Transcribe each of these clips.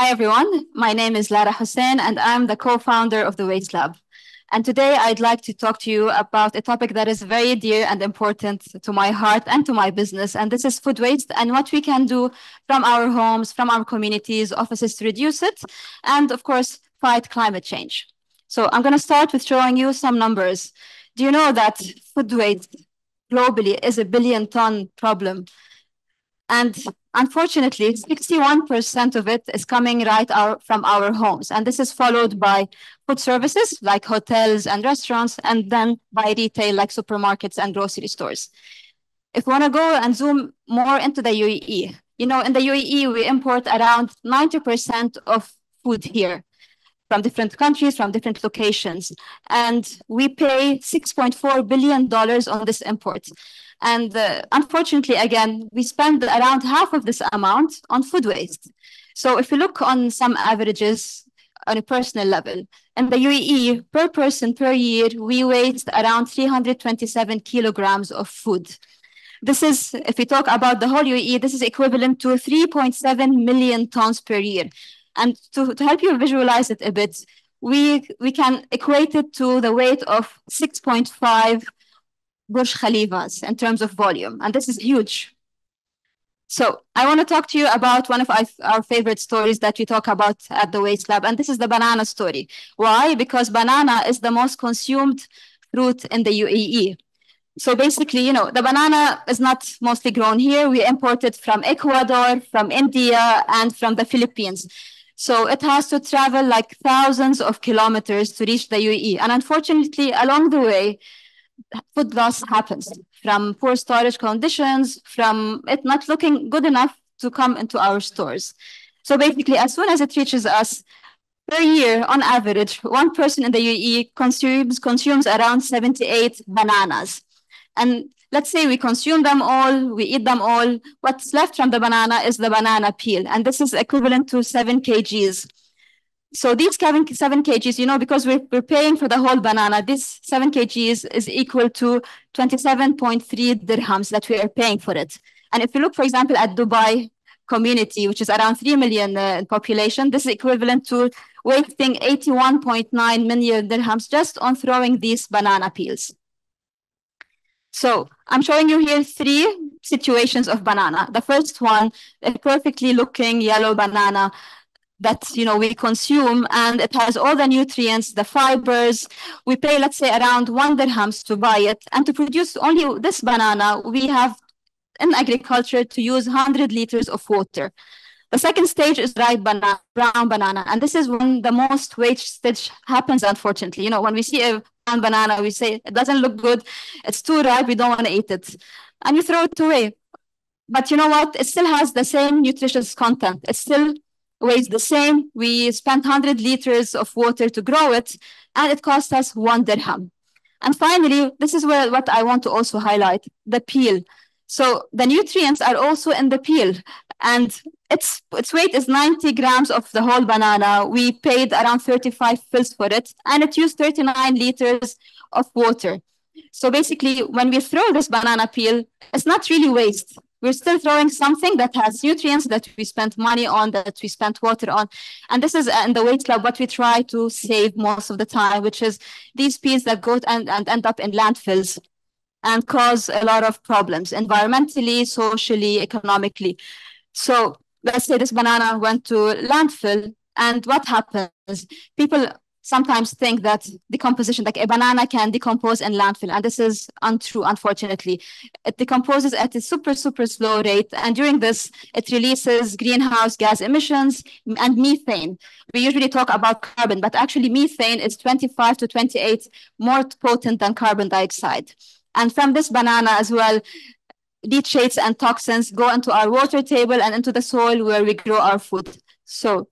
Hi, everyone. My name is Lara Hussein, and I'm the co-founder of the Waste Lab. And today I'd like to talk to you about a topic that is very dear and important to my heart and to my business. And this is food waste and what we can do from our homes, from our communities, offices to reduce it. And of course, fight climate change. So I'm going to start with showing you some numbers. Do you know that food waste globally is a billion ton problem? And unfortunately, 61% of it is coming right out from our homes. And this is followed by food services like hotels and restaurants, and then by retail like supermarkets and grocery stores. If we want to go and zoom more into the UAE, you know, in the UAE, we import around 90% of food here from different countries, from different locations. And we pay $6.4 billion on this import. And uh, unfortunately, again, we spend around half of this amount on food waste. So if you look on some averages on a personal level, in the UAE, per person per year, we waste around 327 kilograms of food. This is, if we talk about the whole UAE, this is equivalent to 3.7 million tons per year. And to, to help you visualize it a bit, we, we can equate it to the weight of 6.5 Burj Khalifas in terms of volume. And this is huge. So I want to talk to you about one of our, our favorite stories that we talk about at the Waste Lab. And this is the banana story. Why? Because banana is the most consumed fruit in the UAE. So basically, you know, the banana is not mostly grown here. We import it from Ecuador, from India, and from the Philippines. So it has to travel like thousands of kilometers to reach the UAE. And unfortunately, along the way, food loss happens from poor storage conditions, from it not looking good enough to come into our stores. So basically, as soon as it reaches us, per year, on average, one person in the UAE consumes, consumes around 78 bananas. And let's say we consume them all, we eat them all. What's left from the banana is the banana peel. And this is equivalent to seven kgs. So these seven, kgs, you know, because we're, we're paying for the whole banana, this seven kgs is equal to 27.3 dirhams that we are paying for it. And if you look, for example, at Dubai community, which is around 3 million uh, population, this is equivalent to wasting 81.9 million dirhams just on throwing these banana peels. So I'm showing you here three situations of banana. The first one, a perfectly looking yellow banana that you know we consume and it has all the nutrients the fibers. We pay let's say around one dirhams to buy it. And to produce only this banana we have in agriculture to use 100 liters of water. The second stage is ripe banana brown banana. And this is when the most wastage happens unfortunately. You know when we see a banana we say it doesn't look good it's too ripe we don't want to eat it and you throw it away but you know what it still has the same nutritious content it still weighs the same. We spent 100 liters of water to grow it, and it cost us one dirham. And finally, this is where what I want to also highlight, the peel. So the nutrients are also in the peel, and its, its weight is 90 grams of the whole banana. We paid around 35 fils for it, and it used 39 liters of water. So basically, when we throw this banana peel, it's not really waste we're still throwing something that has nutrients that we spent money on, that we spent water on. And this is uh, in the Waste Lab what we try to save most of the time, which is these peels that go and, and end up in landfills and cause a lot of problems environmentally, socially, economically. So let's say this banana went to landfill and what happens? People sometimes think that decomposition, like a banana can decompose in landfill, and this is untrue, unfortunately. It decomposes at a super, super slow rate, and during this, it releases greenhouse gas emissions and methane. We usually talk about carbon, but actually methane is 25 to 28 more potent than carbon dioxide. And from this banana as well, leachates and toxins go into our water table and into the soil where we grow our food. So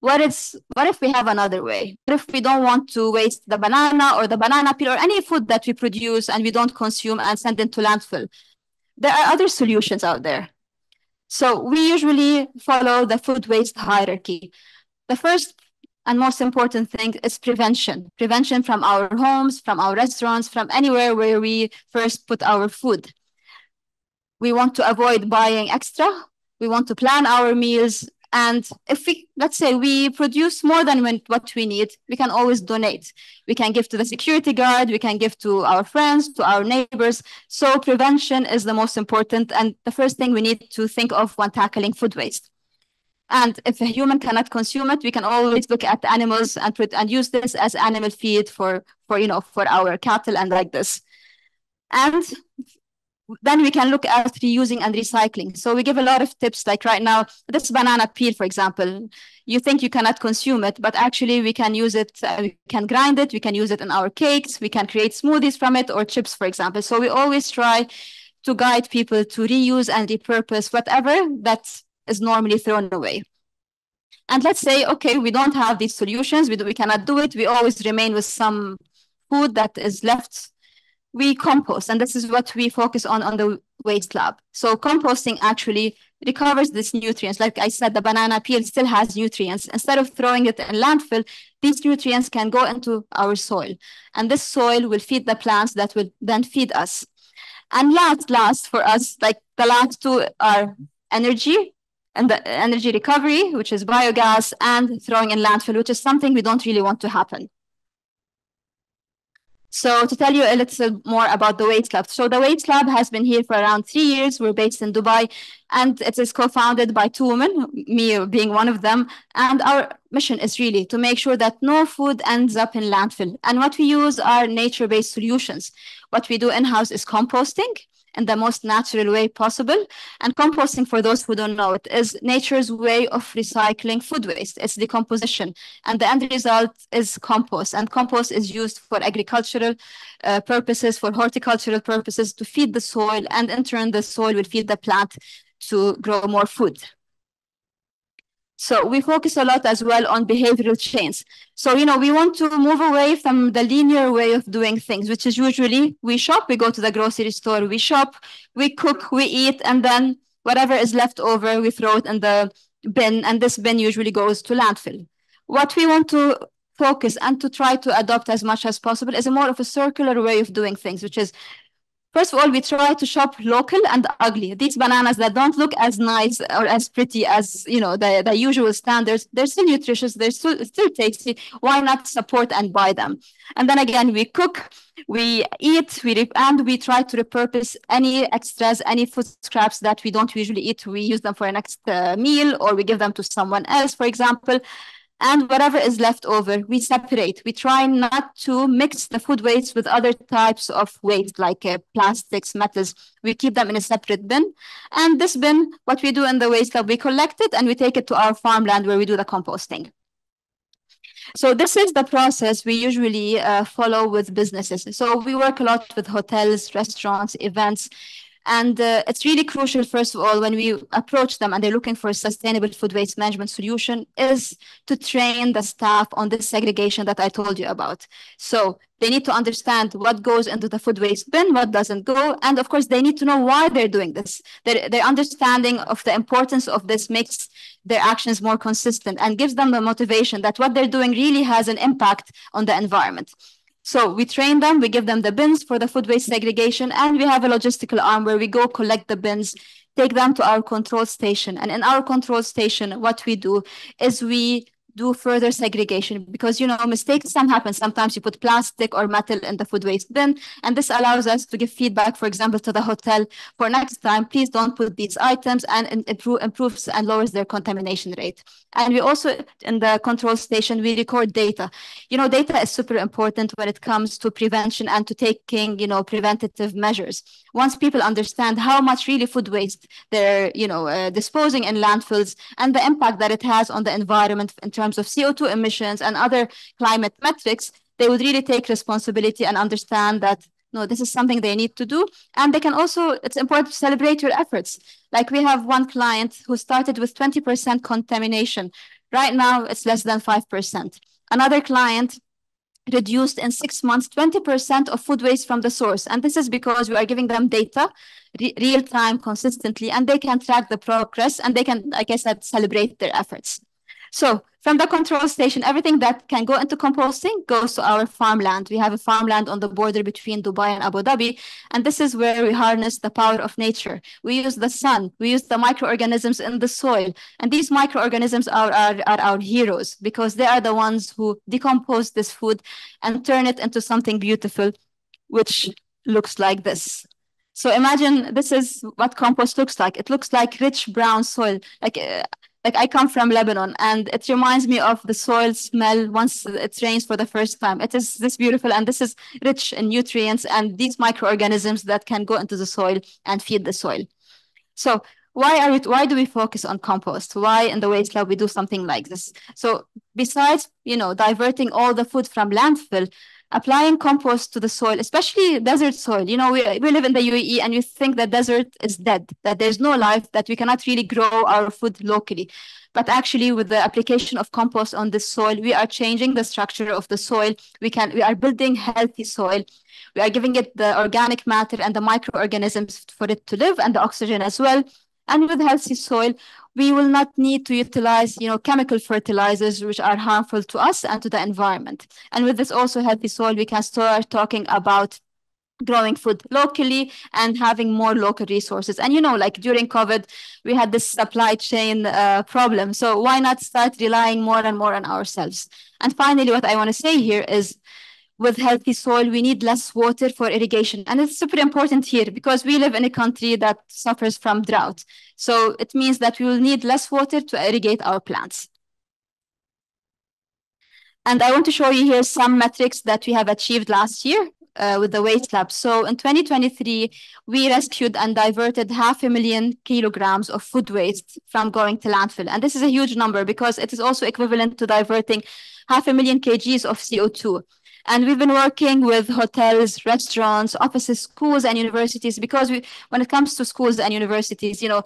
what is what if we have another way? What if we don't want to waste the banana or the banana peel or any food that we produce and we don't consume and send into landfill? There are other solutions out there. So we usually follow the food waste hierarchy. The first and most important thing is prevention prevention from our homes from our restaurants from anywhere where we first put our food we want to avoid buying extra we want to plan our meals And if we, let's say we produce more than what we need, we can always donate. We can give to the security guard, we can give to our friends, to our neighbors. So prevention is the most important and the first thing we need to think of when tackling food waste. And if a human cannot consume it, we can always look at animals and, and use this as animal feed for, for, you know, for our cattle and like this. And then we can look at reusing and recycling. So we give a lot of tips, like right now, this banana peel, for example, you think you cannot consume it, but actually we can use it, uh, we can grind it, we can use it in our cakes, we can create smoothies from it or chips, for example. So we always try to guide people to reuse and repurpose whatever that is normally thrown away. And let's say, okay, we don't have these solutions, we, do, we cannot do it, we always remain with some food that is left we compost, and this is what we focus on on the waste lab. So composting actually recovers these nutrients. Like I said, the banana peel still has nutrients. Instead of throwing it in landfill, these nutrients can go into our soil. And this soil will feed the plants that will then feed us. And last, last for us, like the last two are energy and the energy recovery, which is biogas, and throwing in landfill, which is something we don't really want to happen. So to tell you a little more about the Waste Lab. So the Waste Lab has been here for around three years. We're based in Dubai and it is co-founded by two women, me being one of them. And our mission is really to make sure that no food ends up in landfill. And what we use are nature-based solutions. What we do in-house is composting in the most natural way possible. And composting, for those who don't know it, is nature's way of recycling food waste. It's decomposition. And the end result is compost. And compost is used for agricultural uh, purposes, for horticultural purposes, to feed the soil. And in turn, the soil will feed the plant to grow more food. So we focus a lot as well on behavioral change. So, you know, we want to move away from the linear way of doing things, which is usually we shop, we go to the grocery store, we shop, we cook, we eat, and then whatever is left over, we throw it in the bin, and this bin usually goes to landfill. What we want to focus and to try to adopt as much as possible is a more of a circular way of doing things, which is First of all, we try to shop local and ugly. These bananas that don't look as nice or as pretty as you know the, the usual standards, they're still nutritious, they're still, still tasty. Why not support and buy them? And then again, we cook, we eat, we and we try to repurpose any extras, any food scraps that we don't usually eat. We use them for a next uh, meal or we give them to someone else, for example and whatever is left over, we separate. We try not to mix the food waste with other types of waste like uh, plastics, metals. We keep them in a separate bin. And this bin, what we do in the waste lab, we collect it and we take it to our farmland where we do the composting. So this is the process we usually uh, follow with businesses. So we work a lot with hotels, restaurants, events. And uh, it's really crucial, first of all, when we approach them and they're looking for a sustainable food waste management solution, is to train the staff on this segregation that I told you about. So they need to understand what goes into the food waste bin, what doesn't go. And of course, they need to know why they're doing this. Their, their understanding of the importance of this makes their actions more consistent and gives them the motivation that what they're doing really has an impact on the environment. So we train them, we give them the bins for the food waste segregation, and we have a logistical arm where we go collect the bins, take them to our control station. And in our control station, what we do is we do further segregation because you know mistakes can happen. Sometimes you put plastic or metal in the food waste bin and this allows us to give feedback for example to the hotel for next time please don't put these items and improve improves and lowers their contamination rate. And we also in the control station we record data. You know data is super important when it comes to prevention and to taking you know preventative measures. Once people understand how much really food waste they're you know uh, disposing in landfills and the impact that it has on the environment in terms terms of CO2 emissions and other climate metrics, they would really take responsibility and understand that no, this is something they need to do. And they can also, it's important to celebrate your efforts. Like we have one client who started with 20% contamination. Right now, it's less than 5%. Another client reduced in six months 20% of food waste from the source. And this is because we are giving them data re real time consistently, and they can track the progress and they can, like I said, celebrate their efforts. So From the control station, everything that can go into composting goes to our farmland. We have a farmland on the border between Dubai and Abu Dhabi, and this is where we harness the power of nature. We use the sun, we use the microorganisms in the soil, and these microorganisms are, are, are our heroes because they are the ones who decompose this food and turn it into something beautiful, which looks like this. So imagine this is what compost looks like. It looks like rich brown soil, like uh, like I come from Lebanon and it reminds me of the soil smell once it rains for the first time. It is this beautiful and this is rich in nutrients and these microorganisms that can go into the soil and feed the soil. So why are we, why do we focus on compost? Why in the waste lab we do something like this? So besides, you know, diverting all the food from landfill, applying compost to the soil, especially desert soil. You know, we, we live in the UAE and you think that desert is dead, that there's no life, that we cannot really grow our food locally. But actually, with the application of compost on the soil, we are changing the structure of the soil. We can we are building healthy soil. We are giving it the organic matter and the microorganisms for it to live and the oxygen as well. And with healthy soil, we will not need to utilize, you know, chemical fertilizers which are harmful to us and to the environment. And with this also healthy soil, we can start talking about growing food locally and having more local resources. And you know, like during COVID, we had this supply chain uh, problem. So why not start relying more and more on ourselves? And finally, what I want to say here is with healthy soil, we need less water for irrigation. And it's super important here because we live in a country that suffers from drought. So it means that we will need less water to irrigate our plants. And I want to show you here some metrics that we have achieved last year uh, with the waste lab. So in 2023, we rescued and diverted half a million kilograms of food waste from going to landfill. And this is a huge number because it is also equivalent to diverting half a million kgs of CO2. And we've been working with hotels, restaurants, offices, schools, and universities because we, when it comes to schools and universities, you know,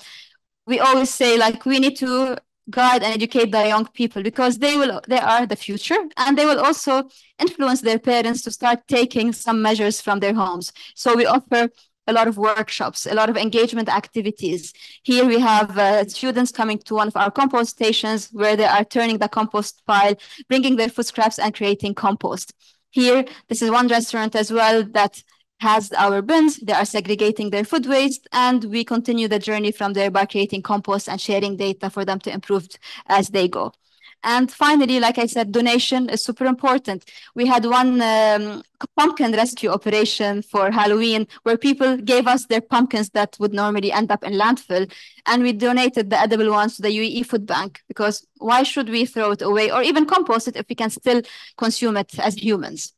we always say like we need to guide and educate the young people because they will they are the future and they will also influence their parents to start taking some measures from their homes. So we offer a lot of workshops, a lot of engagement activities. Here we have uh, students coming to one of our compost stations where they are turning the compost pile, bringing their food scraps and creating compost. Here, this is one restaurant as well that has our bins. They are segregating their food waste, and we continue the journey from there by creating compost and sharing data for them to improve as they go. And finally, like I said, donation is super important. We had one um, pumpkin rescue operation for Halloween where people gave us their pumpkins that would normally end up in landfill. And we donated the edible ones to the UAE Food Bank because why should we throw it away or even compost it if we can still consume it as humans?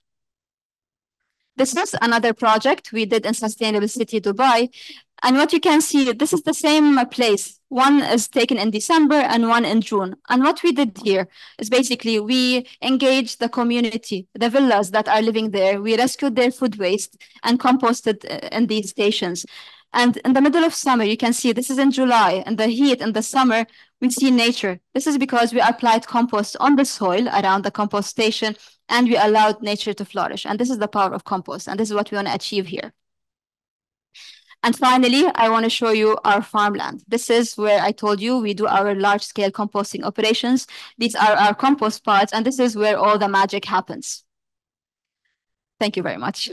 This is another project we did in Sustainable City Dubai. And what you can see, this is the same place. One is taken in December and one in June. And what we did here is basically we engaged the community, the villas that are living there. We rescued their food waste and composted uh, in these stations. And in the middle of summer, you can see this is in July, and the heat in the summer, we see nature. This is because we applied compost on the soil around the compost station and we allowed nature to flourish. And this is the power of compost. And this is what we want to achieve here. And finally, I want to show you our farmland. This is where I told you we do our large scale composting operations. These are our compost pods, and this is where all the magic happens. Thank you very much.